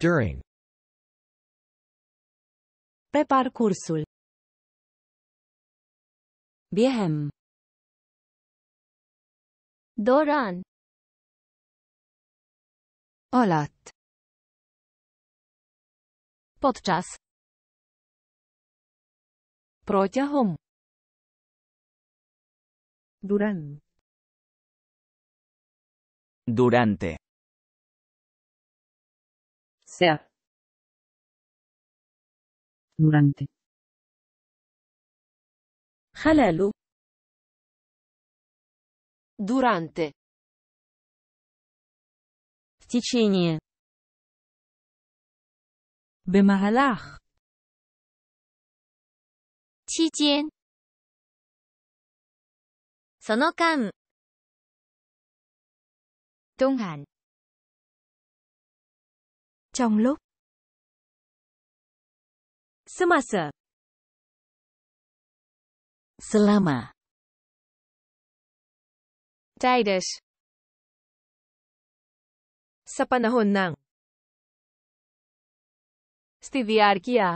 During. Pe parcursul. Biehem. Doran. Olat. Podczas. Protiahom. Duran. Durante. sea durante خلال durante в течение بمهلах 期間その間동안 Trong lúc. Semasa. Selama. tijdens Sa panahon ng. στη διάρκεια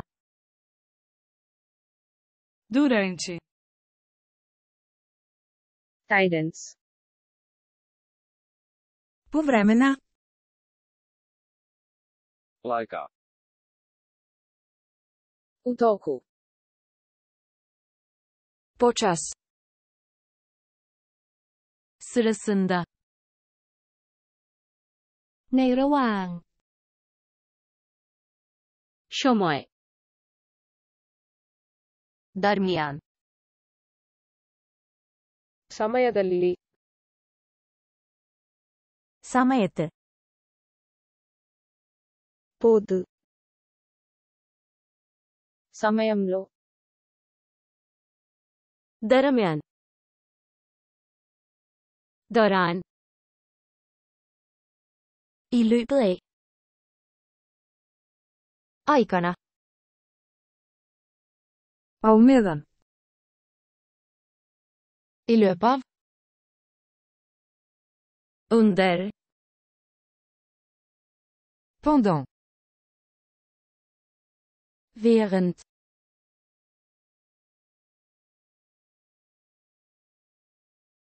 Durante. Tijdens. По време на. Lajka. U toku. Počas. Sırasında. ในระหว่าง Şomoy. Darmian. ಸಮಯದಲ್ಲಿ ಸಮಯತೆ పోదు సమయంలో Daramen. døran I løbet af. aikana Á meðan. i løpet av Under. pendant Während.